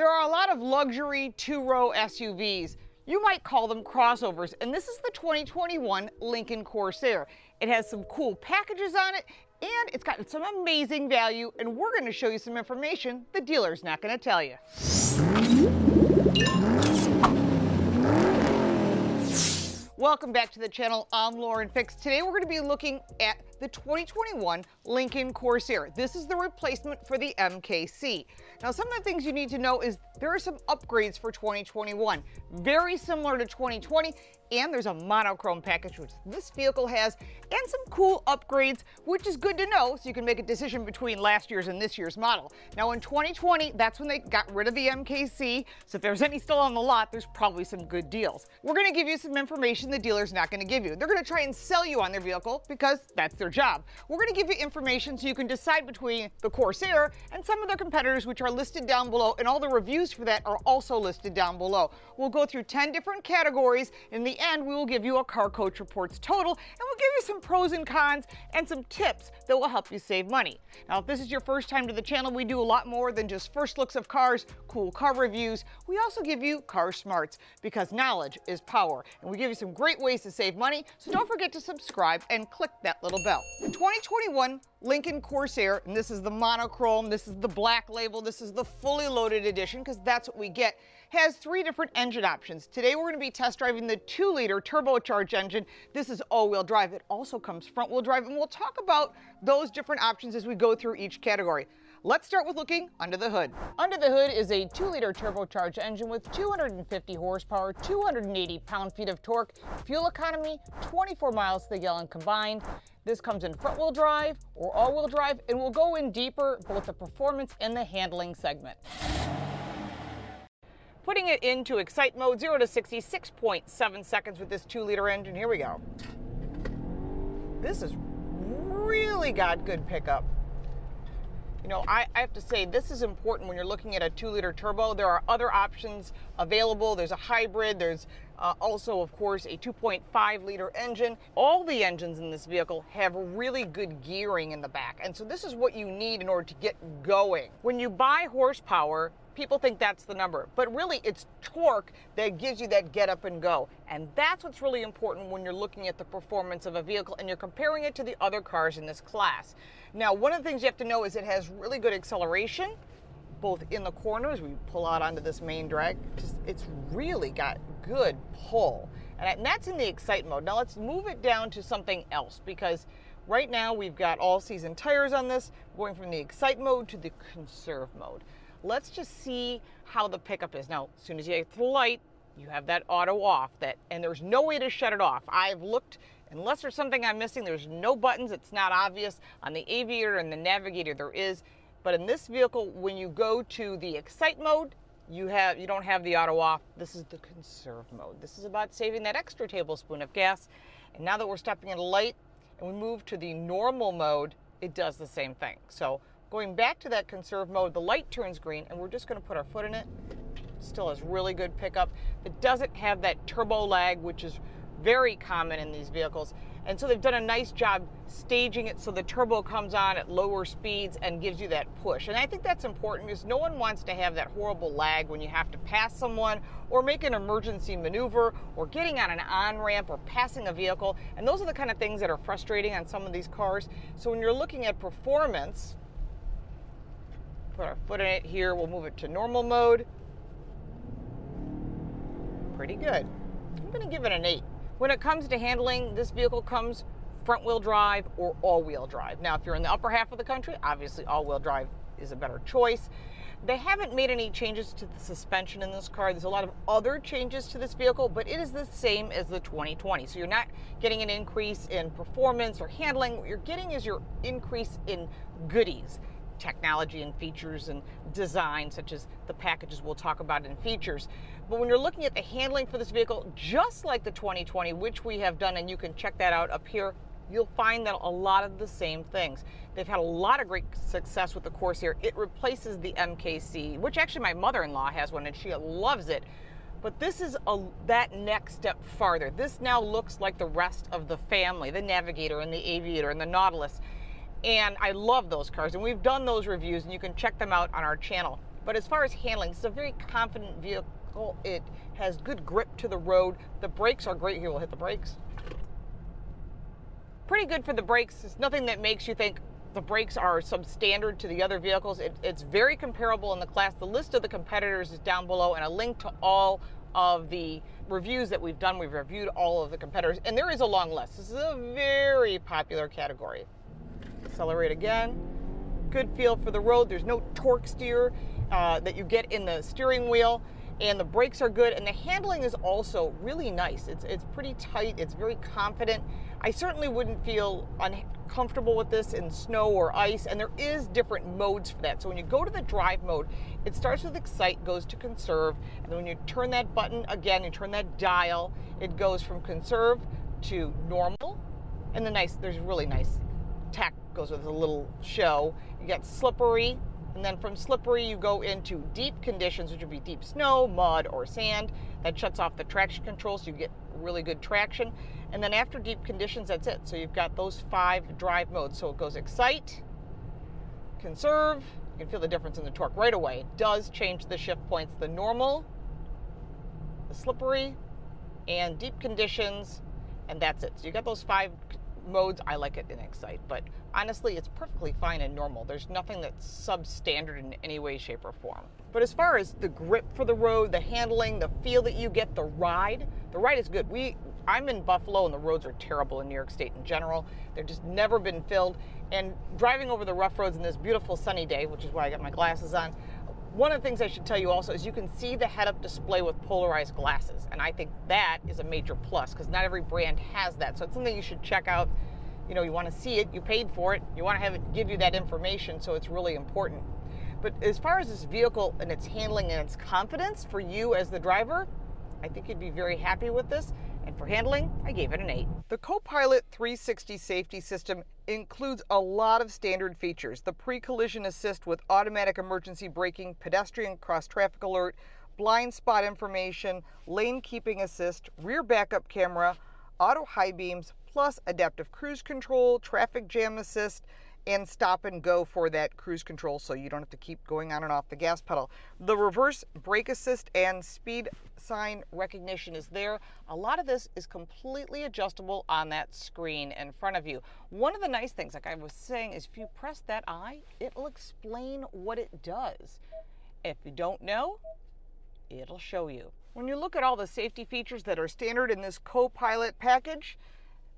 There are a lot of luxury two-row SUVs. You might call them crossovers, and this is the 2021 Lincoln Corsair. It has some cool packages on it, and it's got some amazing value, and we're gonna show you some information the dealer's not gonna tell you. Welcome back to the channel. I'm Lauren Fix. Today we're going to be looking at the 2021 Lincoln Corsair. This is the replacement for the MKC. Now, some of the things you need to know is there are some upgrades for 2021, very similar to 2020, and there's a monochrome package which this vehicle has, and some cool upgrades, which is good to know so you can make a decision between last year's and this year's model. Now, in 2020, that's when they got rid of the MKC, so if there's any still on the lot, there's probably some good deals. We're to give you some information the dealer's not to give you. They're to try and sell you on their vehicle because that's their job. We're to give you information so you can decide between the Corsair and some of their competitors, which are listed down below, and all the reviews for that are also listed down below. We'll go through 10 different categories. In the end, we will give you a Car Coach Reports total, and we'll give you some pros and cons and some tips that will help you save money. Now, if this is your first time to the channel, we do a lot more than just first looks of cars, cool car reviews. We also give you car smarts because knowledge is power, and we give you some great ways to save money, so don't forget to subscribe and click that little bell. The 2021 Lincoln Corsair, and this is the monochrome, this is the black label, this is the fully loaded edition, because that's what we get, has three different engine options. Today we're going to be test driving the 2-liter turbocharged engine. This is all-wheel drive. It also comes front-wheel drive, and we'll talk about those different options as we go through each category. Let's start with looking under the hood. Under the hood is a 2-liter turbocharged engine with 250 horsepower, 280 pound-feet of torque, fuel economy, 24 miles to the gallon combined. This comes in front-wheel drive or all-wheel drive, and we'll go in deeper both the performance and the handling segment. Putting it into excite mode, 0 to 66.7 seconds with this 2-liter engine. Here we go. This has really got good pickup. You know, I, I, have to say, this is important when you're looking at a two liter turbo. There are other options available. There's a hybrid, there's uh, also, of course, a 2.5 liter engine. All the engines in this vehicle have really good gearing in the back. And so, this is what you need in order to get going. When you buy horsepower, people think that's the number, but really it's torque that gives you that get up and go. And that's what's really important when you're looking at the performance of a vehicle and you're comparing it to the other cars in this class. Now, one of the things you have to know is it has really good acceleration, both in the corners, we pull out onto this main drag, it's really got good pull. And that's in the excite mode. Now let's move it down to something else because right now we've got all season tires on this, going from the excite mode to the conserve mode. Let's just see how the pickup is. Now, as soon as you get the light, you have that auto off that and there's no way to shut it off. I've looked unless there's something I'm missing, there's no buttons, it's not obvious. On the Aviator and the Navigator there is, but in this vehicle when you go to the excite mode, you have you don't have the auto off. This is the conserve mode. This is about saving that extra tablespoon of gas. And now that we're stopping at a light and we move to the normal mode, it does the same thing. So Going back to that conserve mode, the light turns green and we're just gonna put our foot in it. Still has really good pickup. It doesn't have that turbo lag, which is very common in these vehicles. And so they've done a nice job staging it so the turbo comes on at lower speeds and gives you that push. And I think that's important because no one wants to have that horrible lag when you have to pass someone or make an emergency maneuver or getting on an on ramp or passing a vehicle. And those are the kind of things that are frustrating on some of these cars. So when you're looking at performance, put our foot in it here. We'll move it to normal mode. Pretty good. I'm going to give it an 8. When it comes to handling, this vehicle comes front wheel drive or all wheel drive. Now, if you're in the upper half of the country, obviously all wheel drive is a better choice. They haven't made any changes to the suspension in this car. There's a lot of other changes to this vehicle, but it is the same as the 2020. So you're not getting an increase in performance or handling. What you're getting is your increase in goodies technology and features and design, such as the packages we'll talk about in features. But when you're looking at the handling for this vehicle, just like the 2020, which we have done, and you can check that out up here, you'll find that a lot of the same things. They've had a lot of great success with the Corsair. It replaces the MKC, which actually my mother-in-law has one and she loves it. But this is a, that next step farther. This now looks like the rest of the family, the Navigator and the Aviator and the Nautilus. And I love those cars, and we've done those reviews, and you can check them out on our channel. But as far as handling, it's a very confident vehicle. It has good grip to the road. The brakes are great. Here, we'll hit the brakes. Pretty good for the brakes. It's nothing that makes you think the brakes are substandard to the other vehicles. It, it's very comparable in the class. The list of the competitors is down below, and a link to all of the reviews that we've done. We've reviewed all of the competitors, and there is a long list. This is a very popular category. Accelerate again. Good feel for the road. There's no torque steer uh, that you get in the steering wheel, and the brakes are good, and the handling is also really nice. It's, it's pretty tight, it's very confident. I certainly wouldn't feel uncomfortable with this in snow or ice, and there is different modes for that. So when you go to the drive mode, it starts with excite, goes to conserve, and then when you turn that button again, you turn that dial, it goes from conserve to normal, and the nice, there's really nice tack goes with a little show. You get slippery, and then from slippery, you go into deep conditions, which would be deep snow, mud, or sand. That shuts off the traction control, so you get really good traction. And then after deep conditions, that's it. So you've got those five drive modes. So it goes excite, conserve. You can feel the difference in the torque right away. It does change the shift points. The normal, the slippery, and deep conditions, and that's it. So you got those five modes, I like it in Excite, but honestly, it's perfectly fine in normal. There's nothing that's substandard in any way, shape, or form. But as far as the grip for the road, the handling, the feel that you get, the ride, the ride is good. We, I'm in Buffalo, and the roads are terrible in New York State in general. They've just never been filled. And driving over the rough roads in this beautiful sunny day, which is why I got my glasses on, one of the things I should tell you also is you can see the head-up display with polarized glasses, and I think that is a major plus because not every brand has that. So it's something you should check out. You know, you want to see it, you paid for it, you want to have it give you that information, so it's really important. But as far as this vehicle and its handling and its confidence for you as the driver, I think you'd be very happy with this. And for handling, I gave it an 8. The Copilot 360 safety system includes a lot of standard features. The pre-collision assist with automatic emergency braking, pedestrian cross traffic alert, blind spot information, lane keeping assist, rear backup camera, auto high beams, plus adaptive cruise control, traffic jam assist, and stop and go for that cruise control so you don't have to keep going on and off the gas pedal. The reverse brake assist and speed sign recognition is there. A lot of this is completely adjustable on that screen in front of you. One of the nice things, like I was saying, is if you press that eye, it'll explain what it does. If you don't know, it'll show you. When you look at all the safety features that are standard in this Copilot package,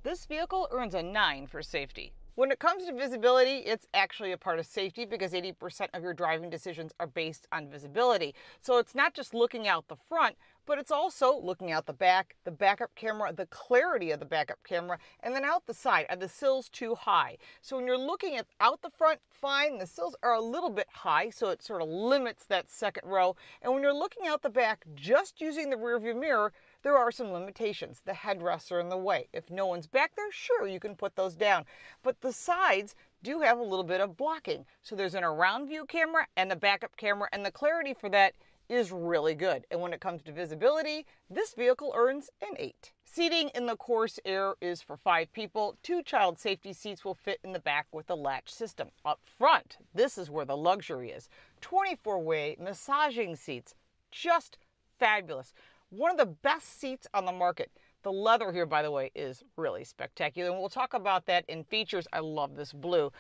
this vehicle earns a 9 for safety. When it comes to visibility, it's actually a part of safety because 80% of your driving decisions are based on visibility. So it's not just looking out the front, but it's also looking out the back, the backup camera, the clarity of the backup camera, and then out the side. Are the sills too high? So when you're looking at out the front, fine. The sills are a little bit high, so it sort of limits that second row. And when you're looking out the back, just using the rearview mirror, there are some limitations. The headrests are in the way. If no one's back there, sure, you can put those down. But the sides do have a little bit of blocking. So there's an around view camera and the backup camera, and the clarity for that is really good. And when it comes to visibility, this vehicle earns an 8. Seating in the Corsair is for five people. Two child safety seats will fit in the back with the latch system. Up front, this is where the luxury is. 24-way massaging seats, just fabulous. One of the best seats on the market. The leather here, by the way, is really spectacular. And we'll talk about that in features. I love this blue.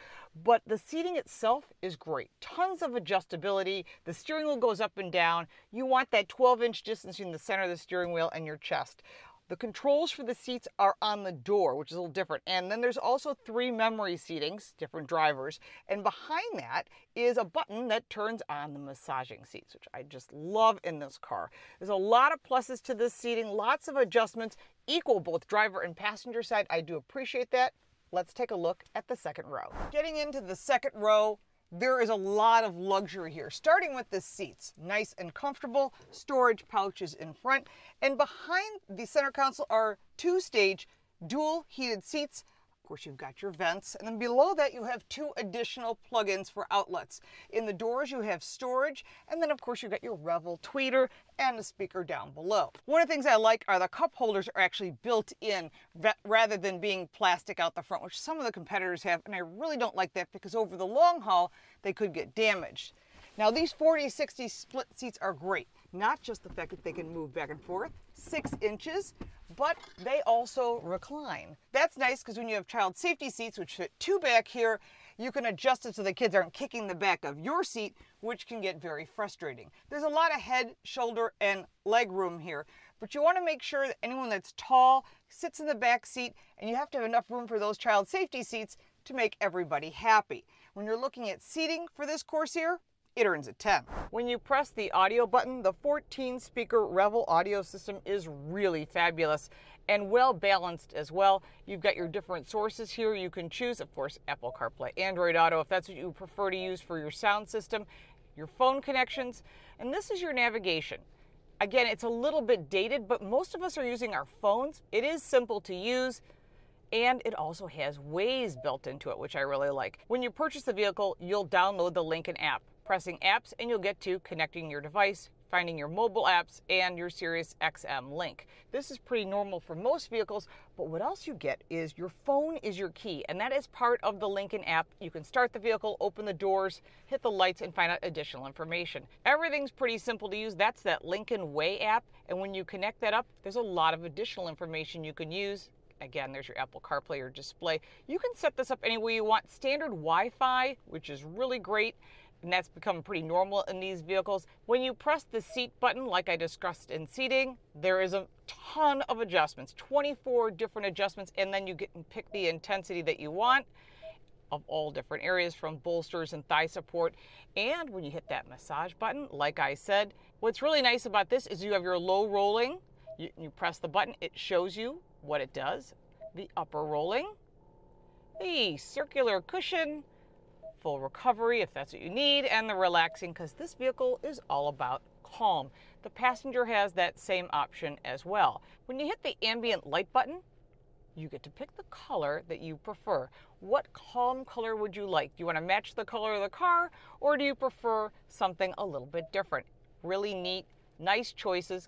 But the seating itself is great. Tons of adjustability. The steering wheel goes up and down. You want that 12 inch distance between the center of the steering wheel and your chest. The controls for the seats are on the door, which is a little different. And then there's also three memory seatings, different drivers. And behind that is a button that turns on the massaging seats, which I just love in this car. There's a lot of pluses to this seating, lots of adjustments, equal both driver and passenger side. I do appreciate that. Let's take a look at the second row. Getting into the second row, there is a lot of luxury here, starting with the seats. Nice and comfortable, storage pouches in front, and behind the center console are two-stage dual heated seats of course, you've got your vents, and then below that you have two additional plugins for outlets. In the doors you have storage, and then of course you've got your Revel tweeter and a speaker down below. One of the things I like are the cup holders are actually built in rather than being plastic out the front, which some of the competitors have, and I really don't like that because over the long haul they could get damaged. Now these 40-60 split seats are great. Not just the fact that they can move back and forth, six inches, but they also recline. That's nice because when you have child safety seats, which fit two back here, you can adjust it so the kids aren't kicking the back of your seat, which can get very frustrating. There's a lot of head, shoulder, and leg room here, but you want to make sure that anyone that's tall sits in the back seat, and you have to have enough room for those child safety seats to make everybody happy. When you're looking at seating for this Corsair, it earns a 10. When you press the audio button, the 14 speaker Revel audio system is really fabulous and well balanced as well. You've got your different sources here. You can choose, of course, Apple CarPlay, Android Auto, if that's what you prefer to use for your sound system, your phone connections, and this is your navigation. Again, it's a little bit dated, but most of us are using our phones. It is simple to use and it also has Waze built into it, which I really like. When you purchase the vehicle, you'll download the Lincoln app. Pressing apps, and you'll get to connecting your device, finding your mobile apps, and your Sirius XM link. This is pretty normal for most vehicles, but what else you get is your phone is your key, and that is part of the Lincoln app. You can start the vehicle, open the doors, hit the lights, and find out additional information. Everything's pretty simple to use. That's that Lincoln Way app, and when you connect that up, there's a lot of additional information you can use Again, there's your Apple CarPlay or display. You can set this up any way you want. Standard Wi-Fi, which is really great, and that's become pretty normal in these vehicles. When you press the seat button, like I discussed in seating, there is a ton of adjustments, 24 different adjustments, and then you get and pick the intensity that you want of all different areas from bolsters and thigh support. And when you hit that massage button, like I said, what's really nice about this is you have your low rolling. You, you press the button, it shows you what it does, the upper rolling, the circular cushion, full recovery if that's what you need, and the relaxing because this vehicle is all about calm. The passenger has that same option as well. When you hit the ambient light button, you get to pick the color that you prefer. What calm color would you like? Do you want to match the color of the car or do you prefer something a little bit different? Really neat, nice choices,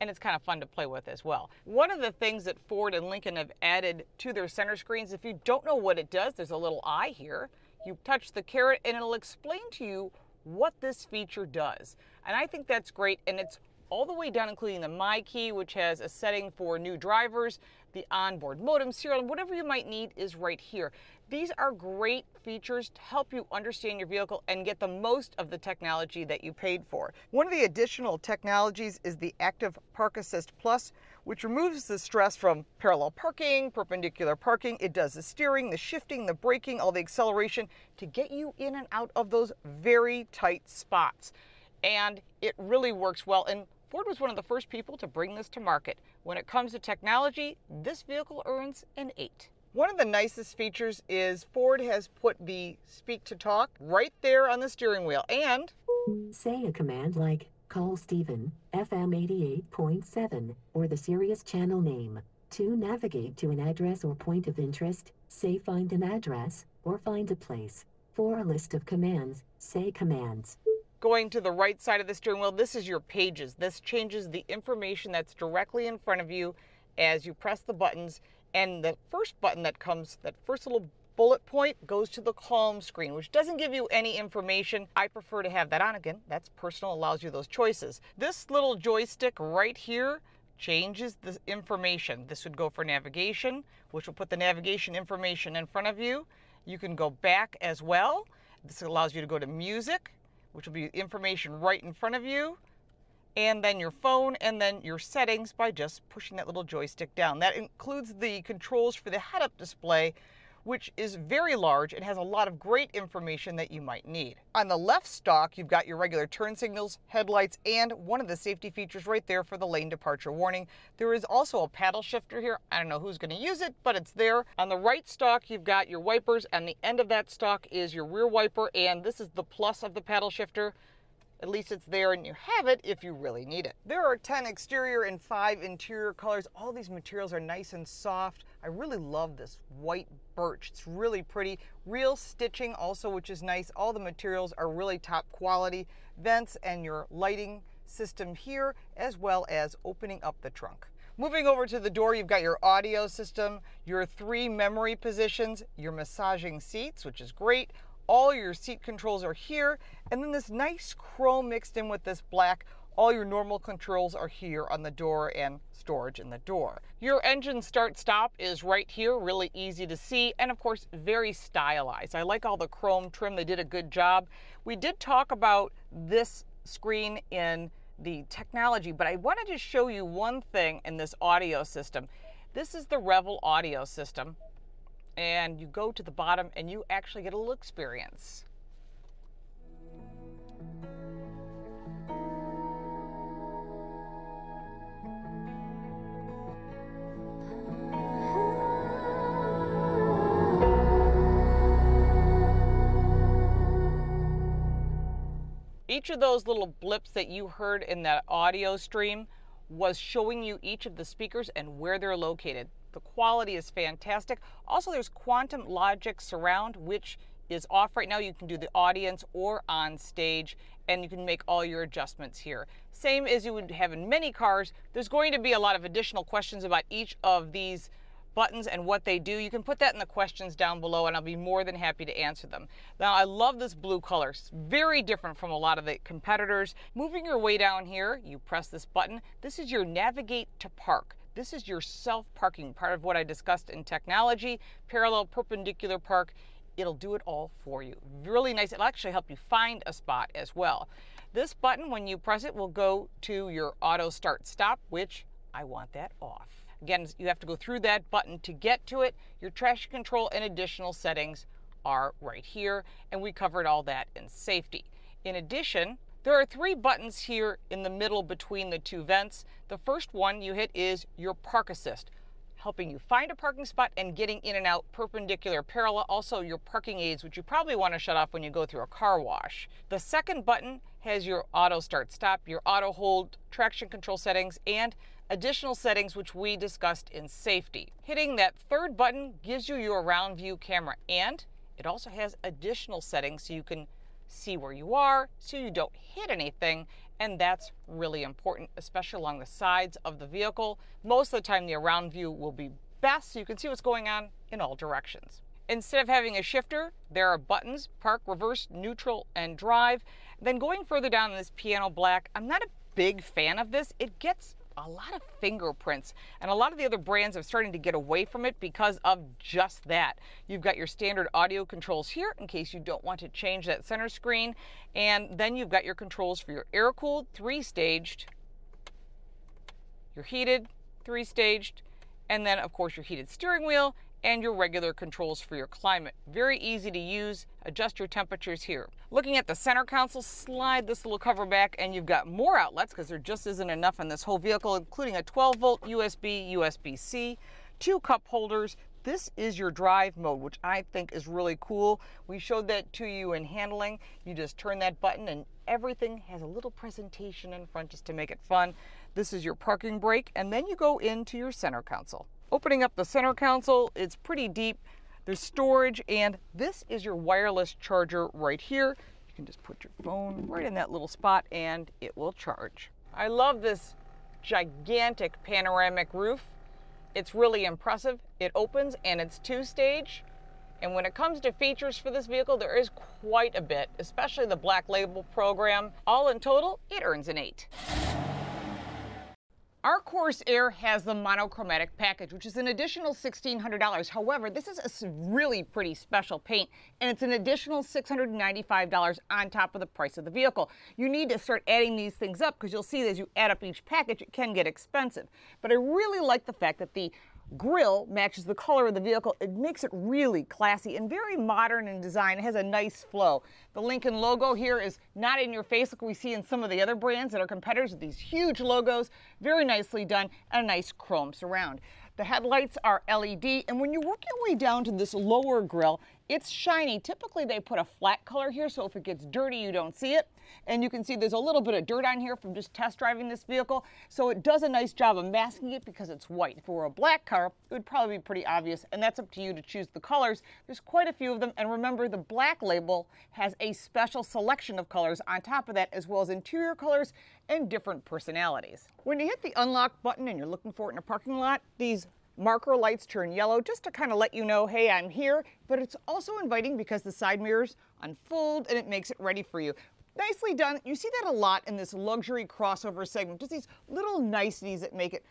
and it's kind of fun to play with as well. One of the things that Ford and Lincoln have added to their center screens, if you don't know what it does, there's a little eye here. You touch the carrot and it'll explain to you what this feature does. And I think that's great and it's all the way down including the My Key, which has a setting for new drivers, the onboard modem, serial, whatever you might need is right here. These are great features to help you understand your vehicle and get the most of the technology that you paid for. One of the additional technologies is the Active Park Assist Plus, which removes the stress from parallel parking, perpendicular parking. It does the steering, the shifting, the braking, all the acceleration to get you in and out of those very tight spots. And it really works well. And Ford was one of the first people to bring this to market. When it comes to technology, this vehicle earns an 8. One of the nicest features is Ford has put the speak to talk right there on the steering wheel and say a command like call Stephen FM 88.7 or the Sirius channel name to navigate to an address or point of interest, say find an address or find a place. For a list of commands, say commands. Going to the right side of the steering wheel, this is your pages. This changes the information that's directly in front of you as you press the buttons and the first button that comes, that first little bullet point goes to the calm screen, which doesn't give you any information. I prefer to have that on again. That's personal, allows you those choices. This little joystick right here changes the information. This would go for navigation, which will put the navigation information in front of you. You can go back as well. This allows you to go to music, which will be information right in front of you and then your phone, and then your settings by just pushing that little joystick down. That includes the controls for the head-up display, which is very large and has a lot of great information that you might need. On the left stock, you've got your regular turn signals, headlights, and one of the safety features right there for the lane departure warning. There is also a paddle shifter here. I don't know who's going to use it, but it's there. On the right stock, you've got your wipers, and the end of that stock is your rear wiper, and this is the plus of the paddle shifter. At least it's there and you have it if you really need it. There are 10 exterior and 5 interior colors. All these materials are nice and soft. I really love this white birch. It's really pretty. Real stitching also, which is nice. All the materials are really top quality. Vents and your lighting system here, as well as opening up the trunk. Moving over to the door, you've got your audio system, your three memory positions, your massaging seats, which is great, All your seat controls are here, and then this nice chrome mixed in with this black. All your normal controls are here on the door and storage in the door. Your engine start stop is right here, really easy to see, and of course, very stylized. I like all the chrome trim, they did a good job. We did talk about this screen in the technology, but I wanted to show you one thing in this audio system. This is the Revel audio system and you go to the bottom and you actually get a little experience. Each of those little blips that you heard in that audio stream was showing you each of the speakers and where they're located. The quality is fantastic. Also, there's Quantum Logic Surround, which is off right now. You can do the audience or on stage, and you can make all your adjustments here. Same as you would have in many cars. There's going to be a lot of additional questions about each of these buttons and what they do. You can put that in the questions down below and I'll be more than happy to answer them. Now I love this blue color. It's very different from a lot of the competitors. Moving your way down here, you press this button. This is your navigate to park. This is your self-parking, part of what I discussed in technology, parallel perpendicular park. It'll do it all for you. Really nice. It'll actually help you find a spot as well. This button, when you press it, will go to your auto start stop, which I want that off. Again, you have to go through that button to get to it. Your traction control and additional settings are right here, and we covered all that in safety. In addition, there are three buttons here in the middle between the two vents. The first one you hit is your park assist, helping you find a parking spot and getting in and out perpendicular parallel. Also your parking aids, which you probably want to shut off when you go through a car wash. The second button has your auto start stop, your auto hold, traction control settings, and additional settings which we discussed in safety. Hitting that third button gives you your round view camera and it also has additional settings so you can see where you are so you don't hit anything. And that's really important, especially along the sides of the vehicle. Most of the time, the around view will be best so you can see what's going on in all directions. Instead of having a shifter, there are buttons, park, reverse, neutral, and drive. Then going further down in this piano black, I'm not a big fan of this. It gets a lot of fingerprints and a lot of the other brands are starting to get away from it because of just that. You've got your standard audio controls here in case you don't want to change that center screen and then you've got your controls for your air cooled three staged, your heated three staged, and then of course your heated steering wheel and your regular controls for your climate. Very easy to use. Adjust your temperatures here. Looking at the center console, slide this little cover back and you've got more outlets because there just isn't enough in this whole vehicle, including a 12 volt USB, USB-C, two cup holders, this is your drive mode, which I think is really cool. We showed that to you in handling. You just turn that button and everything has a little presentation in front just to make it fun. This is your parking brake, and then you go into your center console. Opening up the center console, it's pretty deep. There's storage, and this is your wireless charger right here. You can just put your phone right in that little spot and it will charge. I love this gigantic panoramic roof. It's really impressive. It opens and it's two stage. And when it comes to features for this vehicle, there is quite a bit, especially the black label program. All in total, it earns an 8. Our Corsair has the monochromatic package, which is an additional $1,600. However, this is a really pretty special paint, and it's an additional $695 on top of the price of the vehicle. You need to start adding these things up because you'll see as you add up each package, it can get expensive. But I really like the fact that the grill matches the color of the vehicle. It makes it really classy and very modern in design. It has a nice flow. The Lincoln logo here is not in your face like we see in some of the other brands that are competitors with these huge logos. Very nicely done and a nice chrome surround. The headlights are LED, and when you work your way down to this lower grill, it's shiny. Typically, they put a flat color here, so if it gets dirty, you don't see it. And you can see there's a little bit of dirt on here from just test driving this vehicle, so it does a nice job of masking it because it's white. If it were a black car, it would probably be pretty obvious, and that's up to you to choose the colors. There's quite a few of them, and remember, the black label has a special selection of colors on top of that, as well as interior colors and different personalities. When you hit the unlock button and you're looking for it in a parking lot, these marker lights turn yellow just to kind of let you know, hey, I'm here. But it's also inviting because the side mirrors unfold and it makes it ready for you. Nicely done. You see that a lot in this luxury crossover segment, just these little niceties that make it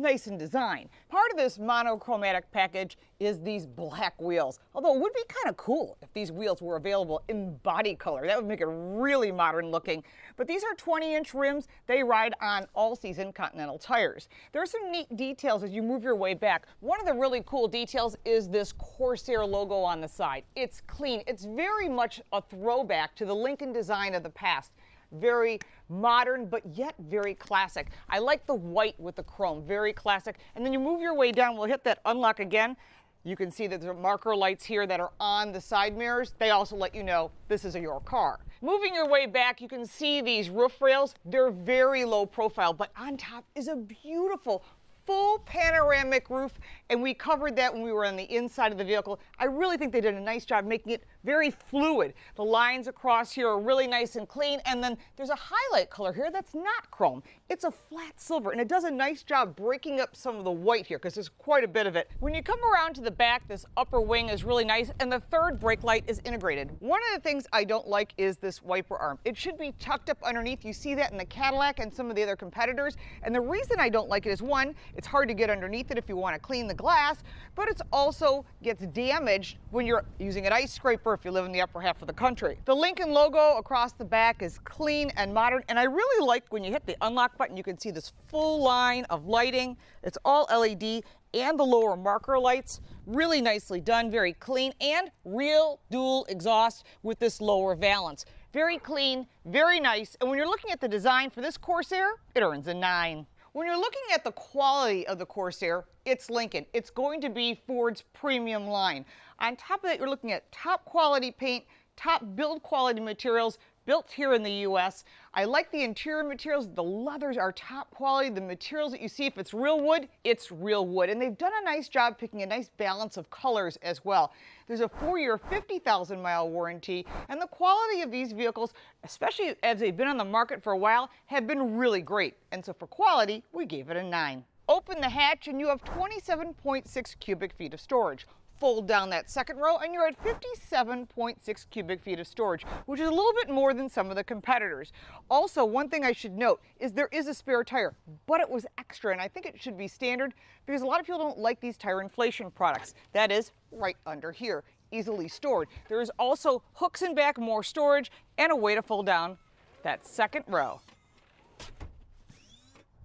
nice in design. Part of this monochromatic package is these black wheels. Although it would be kind of cool if these wheels were available in body color. That would make it really modern looking. But these are 20 inch rims. They ride on all season Continental tires. There are some neat details as you move your way back. One of the really cool details is this Corsair logo on the side. It's clean. It's very much a throwback to the Lincoln design of the past very modern, but yet very classic. I like the white with the chrome, very classic. And then you move your way down, we'll hit that unlock again. You can see that there are marker lights here that are on the side mirrors. They also let you know this is your car. Moving your way back, you can see these roof rails. They're very low profile, but on top is a beautiful full panoramic roof, and we covered that when we were on the inside of the vehicle. I really think they did a nice job making it very fluid. The lines across here are really nice and clean, and then there's a highlight color here that's not chrome. It's a flat silver, and it does a nice job breaking up some of the white here because there's quite a bit of it. When you come around to the back, this upper wing is really nice, and the third brake light is integrated. One of the things I don't like is this wiper arm. It should be tucked up underneath. You see that in the Cadillac and some of the other competitors, and the reason I don't like it is one, it's hard to get underneath it if you want to clean the glass, but it also gets damaged when you're using an ice scraper if you live in the upper half of the country. The Lincoln logo across the back is clean and modern, and I really like when you hit the unlock button, you can see this full line of lighting. It's all LED and the lower marker lights. Really nicely done, very clean, and real dual exhaust with this lower valance. Very clean, very nice, and when you're looking at the design for this Corsair, it earns a 9. When you're looking at the quality of the Corsair, it's Lincoln. It's going to be Ford's premium line. On top of that, you're looking at top quality paint, top build quality materials, built here in the U.S. I like the interior materials. The leathers are top quality. The materials that you see, if it's real wood, it's real wood. And they've done a nice job picking a nice balance of colors as well. There's a four-year, 50,000 mile warranty, and the quality of these vehicles, especially as they've been on the market for a while, have been really great. And so for quality, we gave it a nine. Open the hatch and you have 27.6 cubic feet of storage fold down that second row and you're at 57.6 cubic feet of storage, which is a little bit more than some of the competitors. Also, one thing I should note is there is a spare tire, but it was extra and I think it should be standard because a lot of people don't like these tire inflation products. That is right under here, easily stored. There is also hooks in back, more storage, and a way to fold down that second row.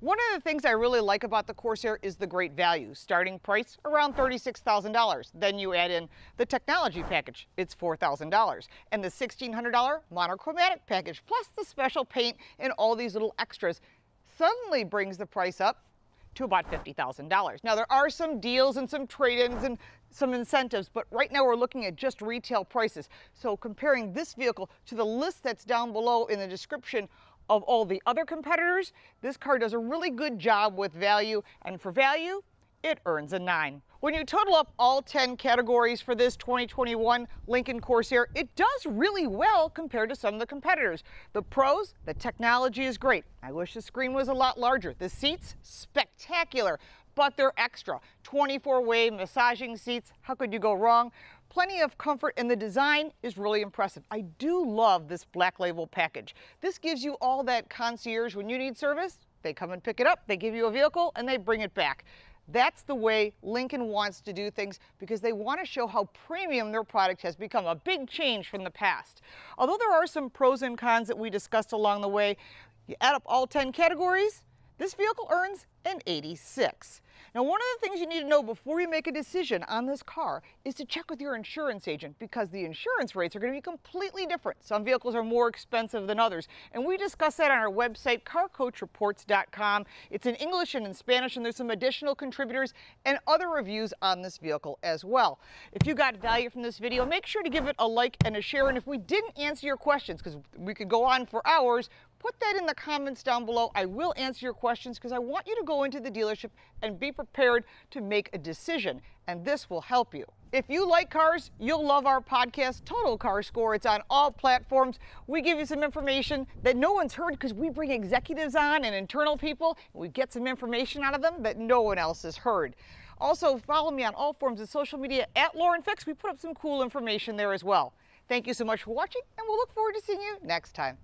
One of the things I really like about the Corsair is the great value. Starting price around $36,000. Then you add in the technology package, it's $4,000. And the $1,600 monochromatic package, plus the special paint and all these little extras, suddenly brings the price up to about $50,000. Now there are some deals and some trade-ins and some incentives, but right now we're looking at just retail prices. So comparing this vehicle to the list that's down below in the description of all the other competitors, this car does a really good job with value, and for value, it earns a 9. When you total up all 10 categories for this 2021 Lincoln Corsair, it does really well compared to some of the competitors. The pros, the technology is great. I wish the screen was a lot larger. The seats, spectacular, but they're extra. 24-way massaging seats, how could you go wrong? Plenty of comfort and the design is really impressive. I do love this black label package. This gives you all that concierge when you need service. They come and pick it up, they give you a vehicle and they bring it back. That's the way Lincoln wants to do things because they want to show how premium their product has become, a big change from the past. Although there are some pros and cons that we discussed along the way, you add up all 10 categories, this vehicle earns an 86. Now, one of the things you need to know before you make a decision on this car is to check with your insurance agent because the insurance rates are going to be completely different. Some vehicles are more expensive than others, and we discuss that on our website, carcoachreports.com. It's in English and in Spanish, and there's some additional contributors and other reviews on this vehicle as well. If you got value from this video, make sure to give it a like and a share, and if we didn't answer your questions, because we could go on for hours, put that in the comments down below. I will answer your questions because I want you to go into the dealership and be prepared to make a decision, and this will help you. If you like cars, you'll love our podcast, Total Car Score. It's on all platforms. We give you some information that no one's heard because we bring executives on and internal people, and we get some information out of them that no one else has heard. Also, follow me on all forms of social media at Lauren Fix. We put up some cool information there as well. Thank you so much for watching, and we'll look forward to seeing you next time.